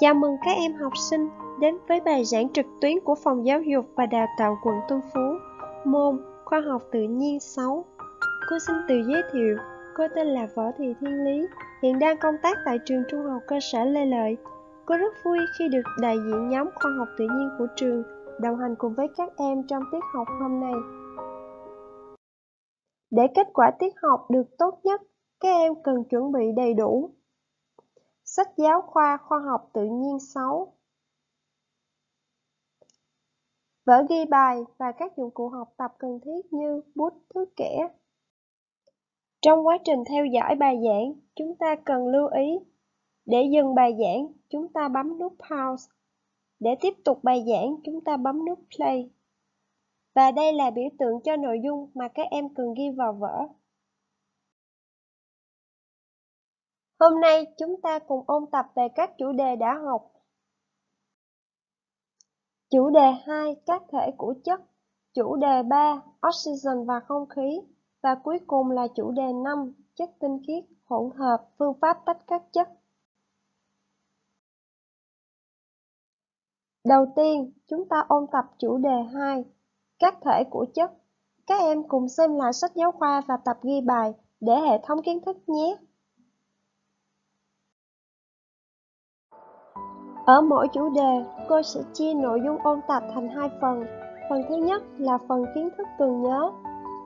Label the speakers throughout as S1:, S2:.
S1: Chào mừng các em học sinh đến với bài giảng trực tuyến của Phòng Giáo dục và Đào tạo quận Tân Phú, môn Khoa học tự nhiên 6. Cô xin tự giới thiệu, cô tên là Võ Thị Thiên Lý, hiện đang công tác tại trường trung học cơ sở Lê Lợi. Cô rất vui khi được đại diện nhóm khoa học tự nhiên của trường đồng hành cùng với các em trong tiết học hôm nay. Để kết quả tiết học được tốt nhất, các em cần chuẩn bị đầy đủ Sách giáo khoa khoa học tự nhiên 6 Vở ghi bài và các dụng cụ học tập cần thiết như bút, thước kẻ. Trong quá trình theo dõi bài giảng, chúng ta cần lưu ý. Để dừng bài giảng, chúng ta bấm nút Pause. Để tiếp tục bài giảng, chúng ta bấm nút Play. Và đây là biểu tượng cho nội dung mà các em cần ghi vào vở. Hôm nay chúng ta cùng ôn tập về các chủ đề đã học. Chủ đề 2 các thể của chất, chủ đề 3 oxygen và không khí và cuối cùng là chủ đề 5 chất tinh khiết hỗn hợp phương pháp tách các chất. Đầu tiên, chúng ta ôn tập chủ đề 2 các thể của chất. Các em cùng xem lại sách giáo khoa và tập ghi bài để hệ thống kiến thức nhé. Ở mỗi chủ đề, cô sẽ chia nội dung ôn tập thành hai phần. Phần thứ nhất là phần kiến thức cần nhớ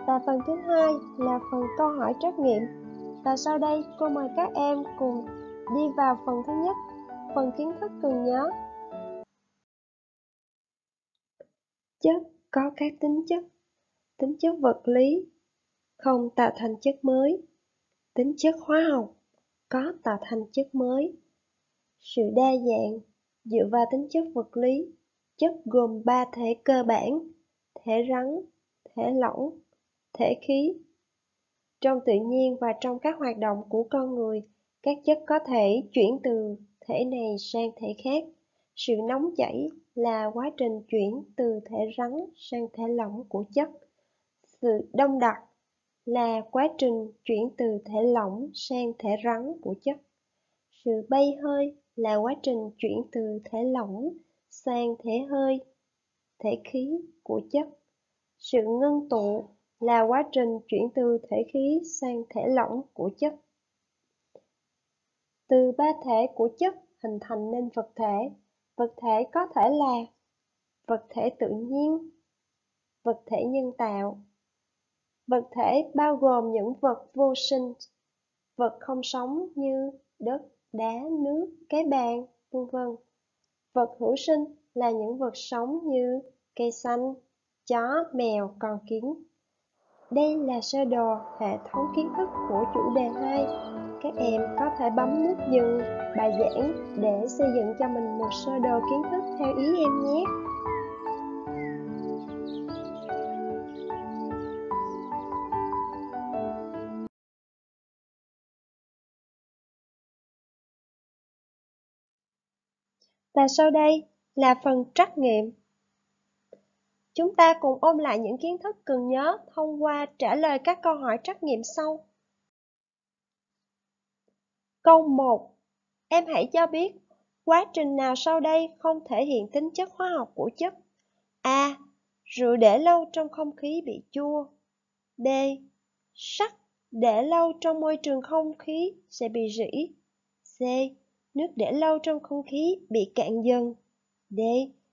S1: và phần thứ hai là phần câu hỏi trắc nghiệm. Và sau đây, cô mời các em cùng đi vào phần thứ nhất, phần kiến thức cần nhớ. Chất có các tính chất, tính chất vật lý, không tạo thành chất mới, tính chất hóa học, có tạo thành chất mới sự đa dạng dựa vào tính chất vật lý, chất gồm ba thể cơ bản, thể rắn, thể lỏng, thể khí. Trong tự nhiên và trong các hoạt động của con người, các chất có thể chuyển từ thể này sang thể khác. Sự nóng chảy là quá trình chuyển từ thể rắn sang thể lỏng của chất. Sự đông đặc là quá trình chuyển từ thể lỏng sang thể rắn của chất. Sự bay hơi là quá trình chuyển từ thể lỏng sang thể hơi, thể khí của chất. Sự ngưng tụ là quá trình chuyển từ thể khí sang thể lỏng của chất. Từ ba thể của chất hình thành nên vật thể. Vật thể có thể là vật thể tự nhiên, vật thể nhân tạo. Vật thể bao gồm những vật vô sinh, vật không sống như đất, đá, nước, cái bàn, vân vân. Vật hữu sinh là những vật sống như cây xanh, chó, mèo, con kiến. Đây là sơ đồ hệ thống kiến thức của chủ đề 2. Các em có thể bấm nút dừng bài giảng để xây dựng cho mình một sơ đồ kiến thức theo ý em nhé. Và sau đây là phần trắc nghiệm. Chúng ta cùng ôm lại những kiến thức cần nhớ thông qua trả lời các câu hỏi trắc nghiệm sau. Câu 1. Em hãy cho biết, quá trình nào sau đây không thể hiện tính chất hóa học của chất? A. Rượu để lâu trong không khí bị chua. B. Sắt để lâu trong môi trường không khí sẽ bị rỉ. C Nước để lâu trong không khí bị cạn dần. D.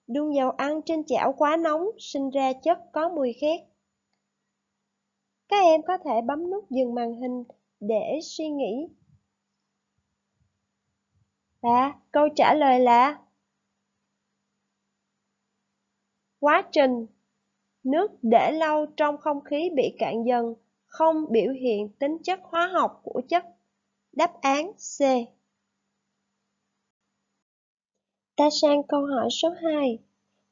S1: Đun dầu ăn trên chảo quá nóng, sinh ra chất có mùi khét. Các em có thể bấm nút dừng màn hình để suy nghĩ. Và câu trả lời là Quá trình Nước để lâu trong không khí bị cạn dần, không biểu hiện tính chất hóa học của chất. Đáp án C. Ta sang câu hỏi số 2.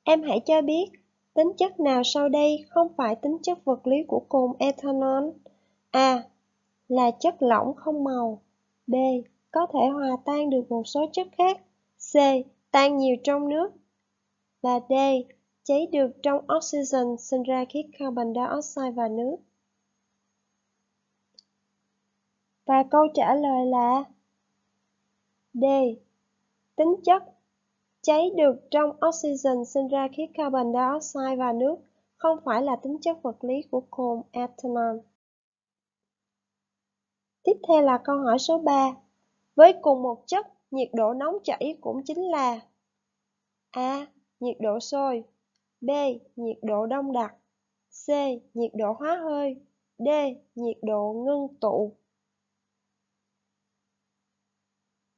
S1: Em hãy cho biết, tính chất nào sau đây không phải tính chất vật lý của cồn ethanol? A. Là chất lỏng không màu. B. Có thể hòa tan được một số chất khác. C. Tan nhiều trong nước. Và D. Cháy được trong oxygen sinh ra khí carbon dioxide và nước. Và câu trả lời là D. Tính chất cháy được trong oxygen sinh ra khí carbon dioxide và nước không phải là tính chất vật lý của cồn ethanol. Tiếp theo là câu hỏi số 3. Với cùng một chất, nhiệt độ nóng chảy cũng chính là A. Nhiệt độ sôi B. Nhiệt độ đông đặc C. Nhiệt độ hóa hơi D. Nhiệt độ ngưng tụ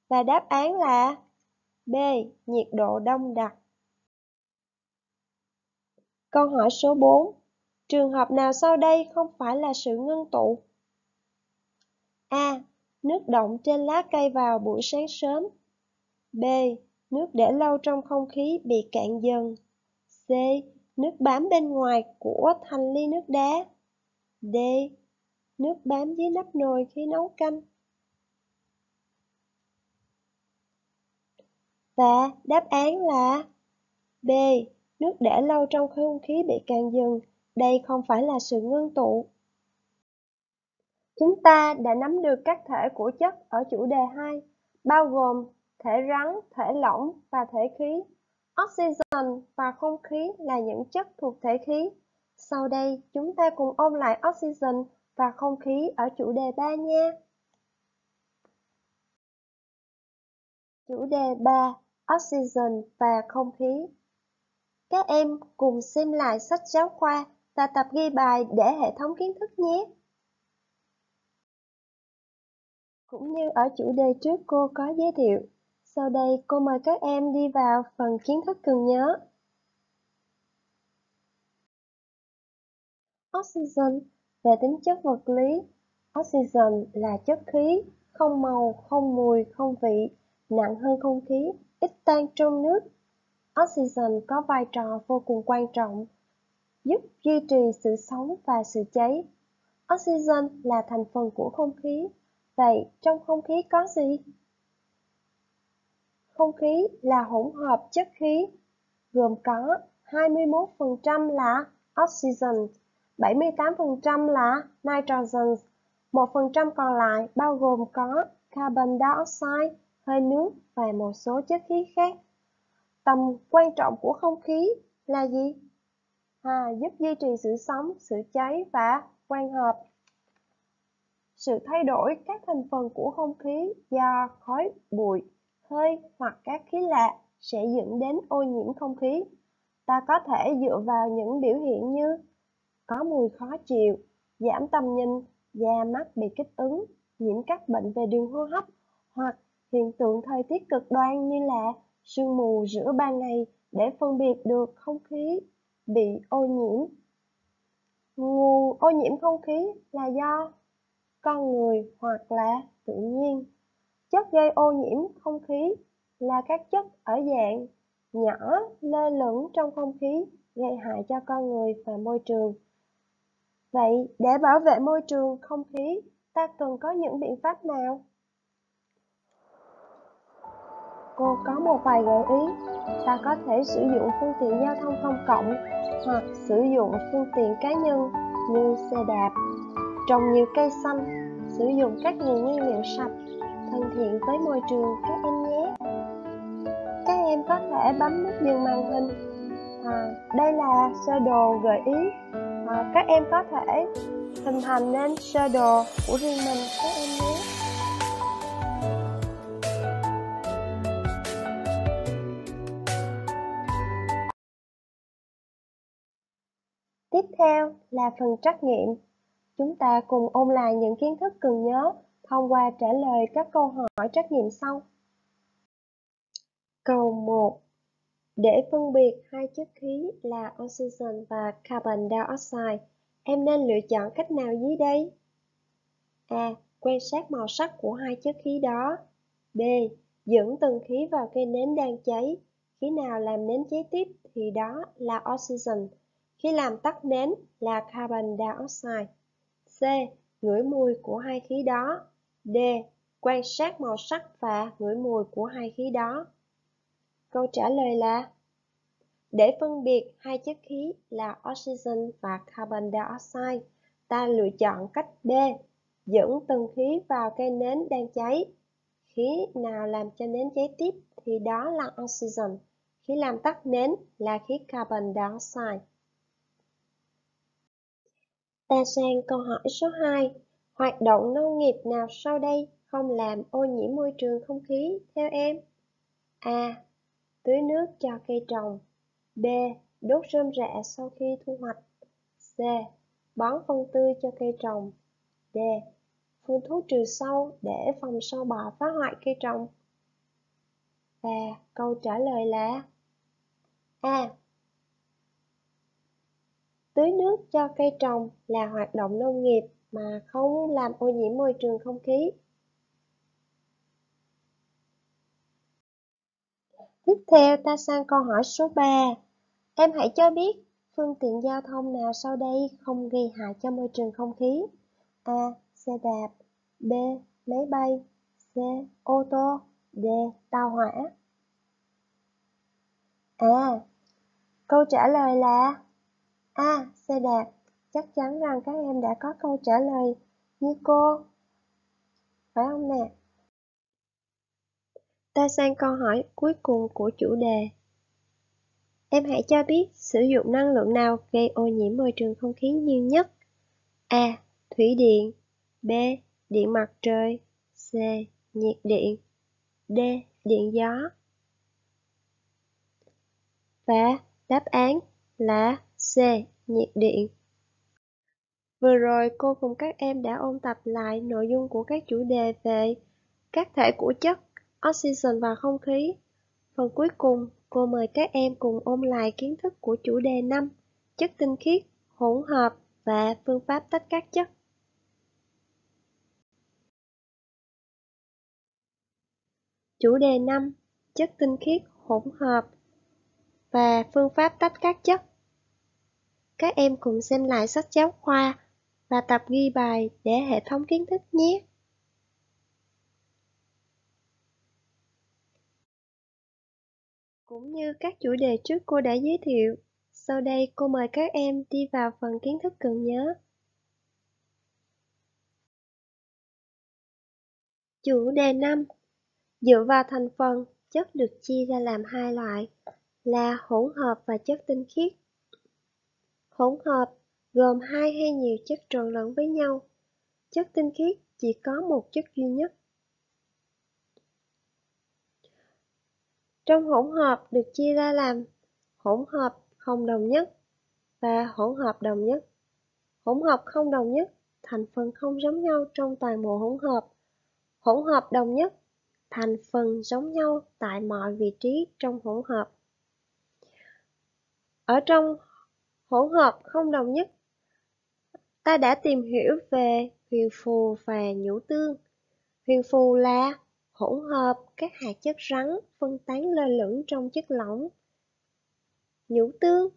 S1: Và đáp án là B. Nhiệt độ đông đặc Câu hỏi số 4. Trường hợp nào sau đây không phải là sự ngưng tụ? A. Nước động trên lá cây vào buổi sáng sớm. B. Nước để lâu trong không khí bị cạn dần. C. Nước bám bên ngoài của thành ly nước đá. D. Nước bám dưới nắp nồi khi nấu canh. Và đáp án là B. Nước để lâu trong không khí bị cạn dần. Đây không phải là sự ngưng tụ. Chúng ta đã nắm được các thể của chất ở chủ đề 2, bao gồm thể rắn, thể lỏng và thể khí. Oxygen và không khí là những chất thuộc thể khí. Sau đây, chúng ta cùng ôn lại oxygen và không khí ở chủ đề 3 nha. Chủ đề 3. Oxygen và không khí Các em cùng xem lại sách giáo khoa và tập ghi bài để hệ thống kiến thức nhé. Cũng như ở chủ đề trước cô có giới thiệu, sau đây cô mời các em đi vào phần kiến thức cần nhớ. Oxygen về tính chất vật lý. Oxygen là chất khí, không màu, không mùi, không vị, nặng hơn không khí, ít tan trong nước. Oxygen có vai trò vô cùng quan trọng, giúp duy trì sự sống và sự cháy. Oxygen là thành phần của không khí, Vậy trong không khí có gì? Không khí là hỗn hợp chất khí, gồm có 21% là oxygen, 78% là nitrogen, 1% còn lại bao gồm có carbon dioxide, hơi nước và một số chất khí khác. Tầm quan trọng của không khí là gì? À, giúp duy trì sự sống, sự cháy và quan hợp sự thay đổi các thành phần của không khí do khói bụi, hơi hoặc các khí lạ sẽ dẫn đến ô nhiễm không khí. Ta có thể dựa vào những biểu hiện như có mùi khó chịu, giảm tầm nhìn, da mắt bị kích ứng, nhiễm các bệnh về đường hô hấp hoặc hiện tượng thời tiết cực đoan như là sương mù giữa ban ngày để phân biệt được không khí bị ô nhiễm. Nguồn ô nhiễm không khí là do con người hoặc là tự nhiên. Chất gây ô nhiễm không khí là các chất ở dạng nhỏ lơ lửng trong không khí gây hại cho con người và môi trường. Vậy để bảo vệ môi trường không khí, ta cần có những biện pháp nào? Cô có một vài gợi ý. Ta có thể sử dụng phương tiện giao thông công cộng hoặc sử dụng phương tiện cá nhân như xe đạp, trồng nhiều cây xanh, sử dụng các nguồn nguyên liệu sạch, thân thiện với môi trường các em nhé. Các em có thể bấm nút dừng màn hình. À, đây là sơ đồ gợi ý. À, các em có thể hình thành nên sơ đồ của riêng mình các em nhé. Tiếp theo là phần trắc nghiệm. Chúng ta cùng ôn lại những kiến thức cần nhớ thông qua trả lời các câu hỏi trắc nghiệm sau. Câu 1. Để phân biệt hai chất khí là oxygen và carbon dioxide, em nên lựa chọn cách nào dưới đây? A. Quan sát màu sắc của hai chất khí đó. B. Dẫn từng khí vào cây nến đang cháy. Khí nào làm nến cháy tiếp thì đó là oxygen. Khi làm tắt nến là carbon dioxide. C. Ngửi mùi của hai khí đó. D. Quan sát màu sắc và ngửi mùi của hai khí đó. Câu trả lời là Để phân biệt hai chất khí là oxygen và carbon dioxide, ta lựa chọn cách D. Dẫn từng khí vào cây nến đang cháy. Khí nào làm cho nến cháy tiếp thì đó là oxygen. Khí làm tắt nến là khí carbon dioxide. Ta sang câu hỏi số 2. Hoạt động nông nghiệp nào sau đây không làm ô nhiễm môi trường không khí theo em? A. Tưới nước cho cây trồng. B. Đốt rơm rạ sau khi thu hoạch. C. Bón phân tươi cho cây trồng. D. Phun thuốc trừ sâu để phòng sâu bọ phá hoại cây trồng. Và câu trả lời là A. Tưới nước cho cây trồng là hoạt động nông nghiệp mà không làm ô nhiễm môi trường không khí. Tiếp theo ta sang câu hỏi số 3. Em hãy cho biết phương tiện giao thông nào sau đây không gây hại cho môi trường không khí? A. Xe đạp B. Máy bay C. Ô tô D. Tàu hỏa À, câu trả lời là A. Xe đạp Chắc chắn rằng các em đã có câu trả lời như cô, Phải không nè? Ta sang câu hỏi cuối cùng của chủ đề. Em hãy cho biết sử dụng năng lượng nào gây ô nhiễm môi trường không khí nhiều nhất? A. Thủy điện B. Điện mặt trời C. Nhiệt điện D. Điện gió Và đáp án là C. Nhiệt điện Vừa rồi cô cùng các em đã ôn tập lại nội dung của các chủ đề về các thể của chất oxygen và không khí. Phần cuối cùng, cô mời các em cùng ôn lại kiến thức của chủ đề 5, chất tinh khiết, hỗn hợp và phương pháp tách các chất. Chủ đề 5, chất tinh khiết, hỗn hợp và phương pháp tách các chất. Các em cùng xem lại sách giáo khoa và tập ghi bài để hệ thống kiến thức nhé. Cũng như các chủ đề trước cô đã giới thiệu, sau đây cô mời các em đi vào phần kiến thức cần nhớ. Chủ đề 5 Dựa vào thành phần, chất được chia ra làm hai loại là hỗn hợp và chất tinh khiết. Hỗn hợp gồm hai hay nhiều chất trộn lẫn với nhau. Chất tinh khiết chỉ có một chất duy nhất. Trong hỗn hợp được chia ra làm hỗn hợp không đồng nhất và hỗn hợp đồng nhất. Hỗn hợp không đồng nhất, thành phần không giống nhau trong toàn bộ hỗn hợp. Hỗn hợp đồng nhất, thành phần giống nhau tại mọi vị trí trong hỗn hợp. Ở trong hỗn hợp không đồng nhất, ta đã tìm hiểu về huyền phù và nhũ tương. Huyền phù là hỗn hợp các hạt chất rắn phân tán lơ lửng trong chất lỏng. Nhũ tương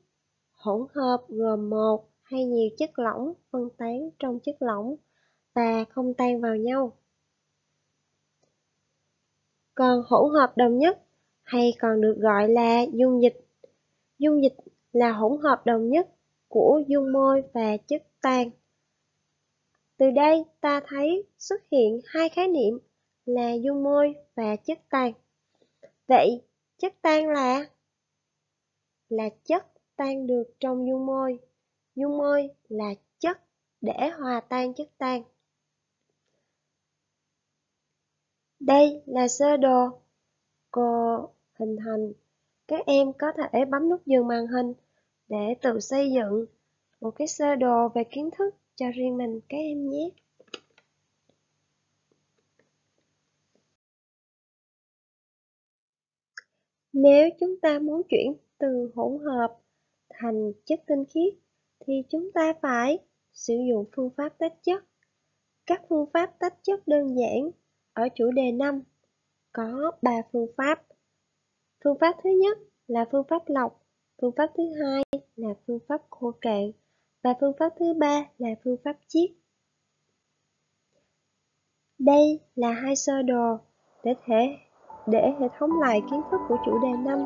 S1: hỗn hợp gồm một hay nhiều chất lỏng phân tán trong chất lỏng và không tan vào nhau. Còn hỗn hợp đồng nhất hay còn được gọi là dung dịch. Dung dịch là hỗn hợp đồng nhất của dung môi và chất tan. Từ đây ta thấy xuất hiện hai khái niệm là dung môi và chất tan. Vậy, chất tan là? Là chất tan được trong dung môi. Dung môi là chất để hòa tan chất tan. Đây là sơ đồ của hình thành. Các em có thể bấm nút dừng màn hình để tự xây dựng một cái sơ đồ về kiến thức cho riêng mình, các em nhé. Nếu chúng ta muốn chuyển từ hỗn hợp thành chất tinh khiết, thì chúng ta phải sử dụng phương pháp tách chất. Các phương pháp tách chất đơn giản ở chủ đề 5 có 3 phương pháp. Phương pháp thứ nhất là phương pháp lọc, phương pháp thứ hai là phương pháp khô cạn và phương pháp thứ ba là phương pháp chiết. Đây là hai sơ đồ để thể để hệ thống lại kiến thức của chủ đề 5.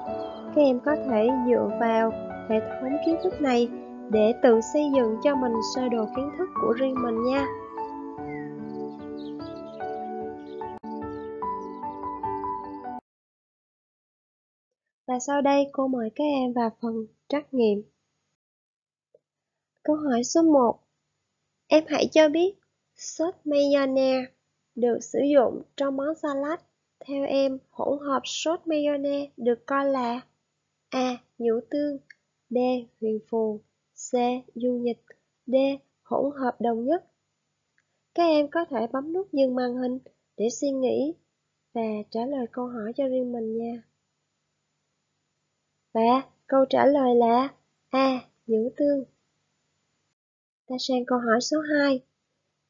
S1: Các em có thể dựa vào hệ thống kiến thức này để tự xây dựng cho mình sơ đồ kiến thức của riêng mình nha. Và sau đây cô mời các em vào phần trắc nghiệm. Câu hỏi số 1. Em hãy cho biết sốt mayonnaise được sử dụng trong món salad. Theo em, hỗn hợp sốt mayonnaise được coi là A. Nhũ tương B. Huyền phù C. dung dịch D. Hỗn hợp đồng nhất Các em có thể bấm nút dừng màn hình để suy nghĩ và trả lời câu hỏi cho riêng mình nha. Và câu trả lời là A. Nhũ tương Ta sang câu hỏi số 2.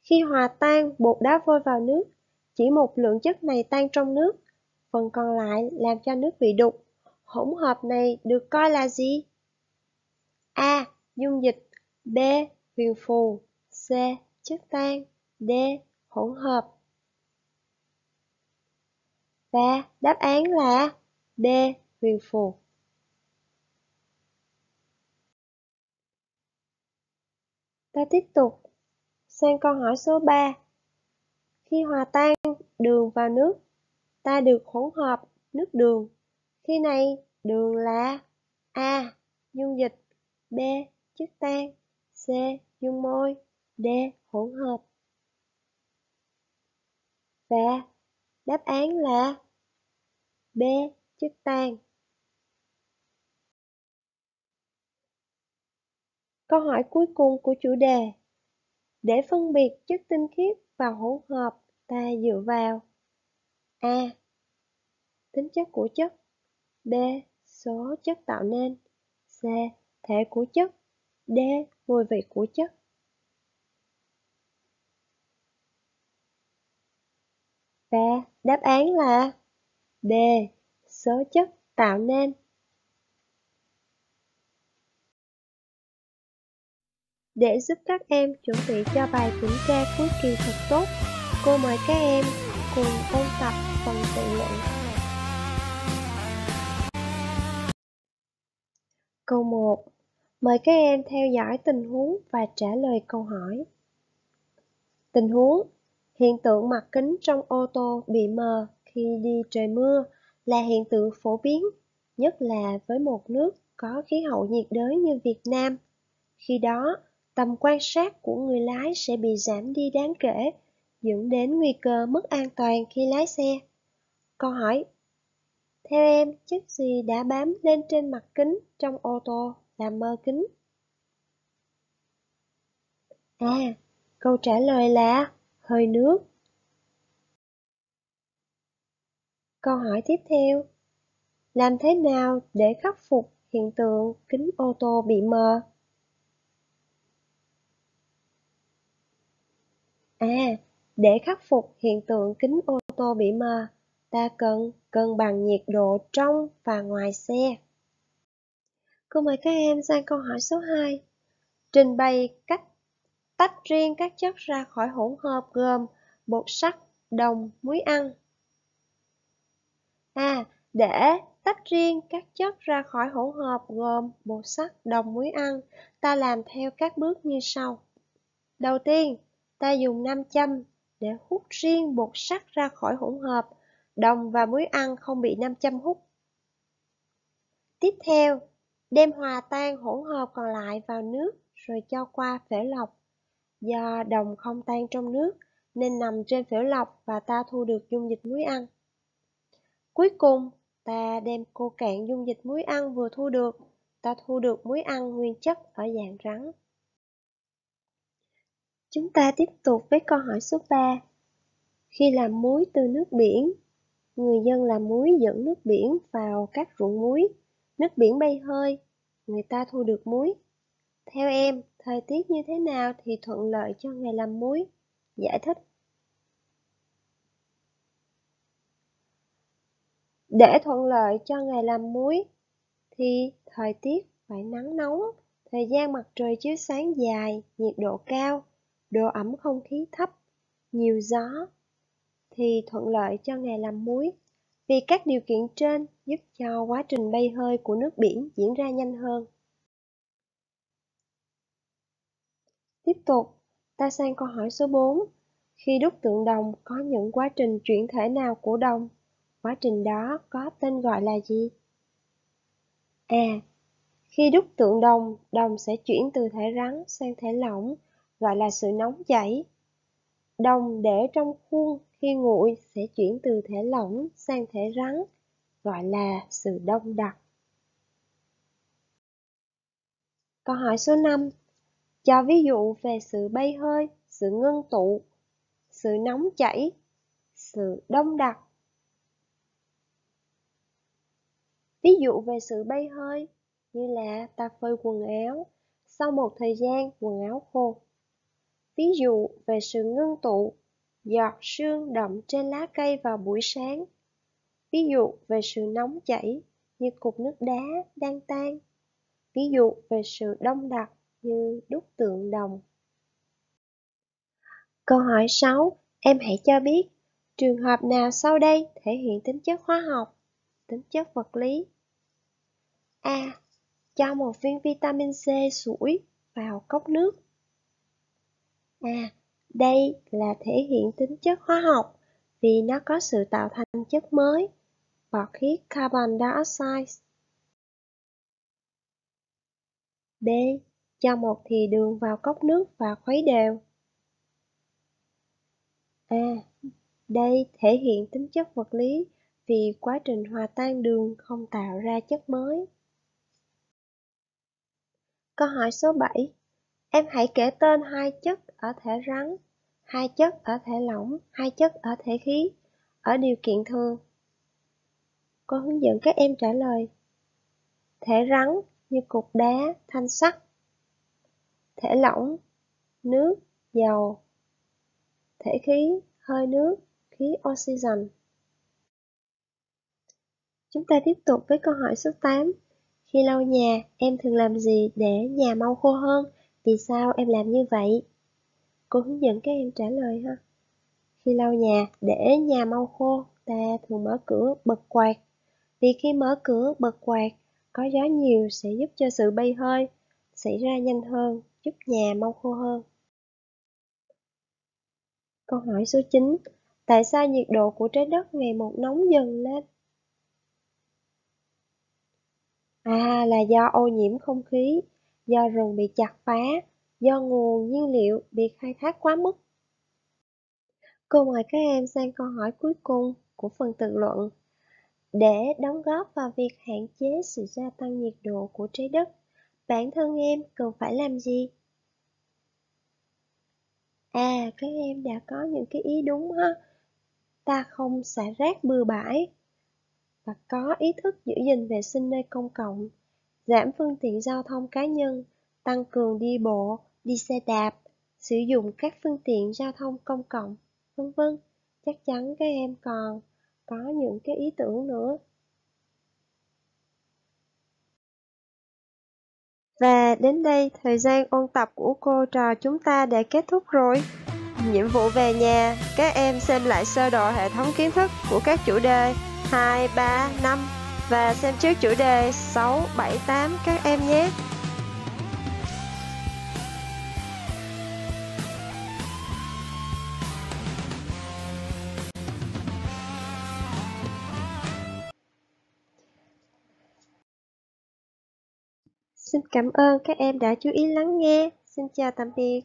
S1: Khi hòa tan bột đá vôi vào nước, chỉ một lượng chất này tan trong nước, phần còn lại làm cho nước bị đục. Hỗn hợp này được coi là gì? A. Dung dịch B. Huyền phù C. Chất tan D. Hỗn hợp Và đáp án là B. Huyền phù Ta tiếp tục sang câu hỏi số 3. Khi hòa tan đường vào nước, ta được hỗn hợp nước đường. Khi này đường là A. Dung dịch B. Chất tan C. Dung môi D. Hỗn hợp Và đáp án là B. Chất tan Câu hỏi cuối cùng của chủ đề Để phân biệt chất tinh khiết và hỗn hợp, ta dựa vào A. Tính chất của chất B. Số chất tạo nên C. Thể của chất D. Mùi vị của chất Và đáp án là D. Số chất tạo nên Để giúp các em chuẩn bị cho bài kiểm tra cuối kỳ thật tốt, cô mời các em cùng ôn tập phần tự luận. Câu 1. Mời các em theo dõi tình huống và trả lời câu hỏi. Tình huống Hiện tượng mặt kính trong ô tô bị mờ khi đi trời mưa là hiện tượng phổ biến, nhất là với một nước có khí hậu nhiệt đới như Việt Nam. Khi đó, tầm quan sát của người lái sẽ bị giảm đi đáng kể, dẫn đến nguy cơ mất an toàn khi lái xe. Câu hỏi Theo em, chất gì đã bám lên trên mặt kính trong ô tô làm mơ kính? À, câu trả lời là hơi nước. Câu hỏi tiếp theo Làm thế nào để khắc phục hiện tượng kính ô tô bị mờ? À, để khắc phục hiện tượng kính ô tô bị mờ, ta cần cân bằng nhiệt độ trong và ngoài xe. Cô mời các em sang câu hỏi số 2. Trình bày cách tách riêng các chất ra khỏi hỗn hợp gồm bột sắt, đồng, muối ăn. À, để tách riêng các chất ra khỏi hỗn hợp gồm bột sắt, đồng, muối ăn, ta làm theo các bước như sau. Đầu tiên, ta dùng nam châm để hút riêng bột sắt ra khỏi hỗn hợp, đồng và muối ăn không bị nam châm hút. Tiếp theo, đem hòa tan hỗn hợp còn lại vào nước rồi cho qua phễu lọc. Do đồng không tan trong nước nên nằm trên phễu lọc và ta thu được dung dịch muối ăn. Cuối cùng, ta đem cô cạn dung dịch muối ăn vừa thu được, ta thu được muối ăn nguyên chất ở dạng rắn. Chúng ta tiếp tục với câu hỏi số 3. Khi làm muối từ nước biển, người dân làm muối dẫn nước biển vào các ruộng muối, nước biển bay hơi, người ta thu được muối. Theo em, thời tiết như thế nào thì thuận lợi cho nghề làm muối? Giải thích. Để thuận lợi cho nghề làm muối thì thời tiết phải nắng nóng, thời gian mặt trời chiếu sáng dài, nhiệt độ cao, độ ẩm không khí thấp, nhiều gió, thì thuận lợi cho nghề làm muối. Vì các điều kiện trên giúp cho quá trình bay hơi của nước biển diễn ra nhanh hơn. Tiếp tục, ta sang câu hỏi số 4. Khi đúc tượng đồng có những quá trình chuyển thể nào của đồng? Quá trình đó có tên gọi là gì? À, khi đúc tượng đồng, đồng sẽ chuyển từ thể rắn sang thể lỏng, gọi là sự nóng chảy. Đồng để trong khuôn khi nguội sẽ chuyển từ thể lỏng sang thể rắn, gọi là sự đông đặc. Câu hỏi số 5. Cho ví dụ về sự bay hơi, sự ngưng tụ, sự nóng chảy, sự đông đặc. Ví dụ về sự bay hơi như là ta phơi quần áo, sau một thời gian quần áo khô. Ví dụ về sự ngưng tụ, giọt sương đậm trên lá cây vào buổi sáng. Ví dụ về sự nóng chảy như cục nước đá đang tan. Ví dụ về sự đông đặc như đúc tượng đồng. Câu hỏi 6. Em hãy cho biết trường hợp nào sau đây thể hiện tính chất hóa học, tính chất vật lý. A. Cho một viên vitamin C sủi vào cốc nước. A. Đây là thể hiện tính chất hóa học vì nó có sự tạo thành chất mới, bọt khí carbon dioxide. B. Cho một thìa đường vào cốc nước và khuấy đều. A. Đây thể hiện tính chất vật lý vì quá trình hòa tan đường không tạo ra chất mới. Câu hỏi số 7. Em hãy kể tên hai chất ở thể rắn, hai chất ở thể lỏng, hai chất ở thể khí, ở điều kiện thường. Cô hướng dẫn các em trả lời. Thể rắn như cục đá, thanh sắt. Thể lỏng, nước, dầu. Thể khí, hơi nước, khí oxygen. Chúng ta tiếp tục với câu hỏi số 8. Khi lau nhà, em thường làm gì để nhà mau khô hơn? Vì sao em làm như vậy? Cô hướng dẫn các em trả lời ha. Khi lau nhà, để nhà mau khô, ta thường mở cửa bật quạt. Vì khi mở cửa bật quạt, có gió nhiều sẽ giúp cho sự bay hơi xảy ra nhanh hơn, giúp nhà mau khô hơn. Câu hỏi số 9. Tại sao nhiệt độ của trái đất ngày một nóng dần lên? À là do ô nhiễm không khí, do rừng bị chặt phá, do nguồn nhiên liệu bị khai thác quá mức. Cô mời các em sang câu hỏi cuối cùng của phần tự luận. Để đóng góp vào việc hạn chế sự gia tăng nhiệt độ của trái đất, bản thân em cần phải làm gì? À, các em đã có những cái ý đúng ha. Ta không xả rác bừa bãi và có ý thức giữ gìn vệ sinh nơi công cộng, giảm phương tiện giao thông cá nhân, tăng cường đi bộ, đi xe đạp, sử dụng các phương tiện giao thông công cộng, vân vân. Chắc chắn các em còn có những cái ý tưởng nữa. Và đến đây, thời gian ôn tập của cô trò chúng ta đã kết thúc rồi. Nhiệm vụ về nhà, các em xem lại sơ đồ hệ thống kiến thức của các chủ đề 2, 3, 5 và xem trước chủ đề 6, 7, 8 các em nhé. Xin cảm ơn các em đã chú ý lắng nghe. Xin chào tạm biệt.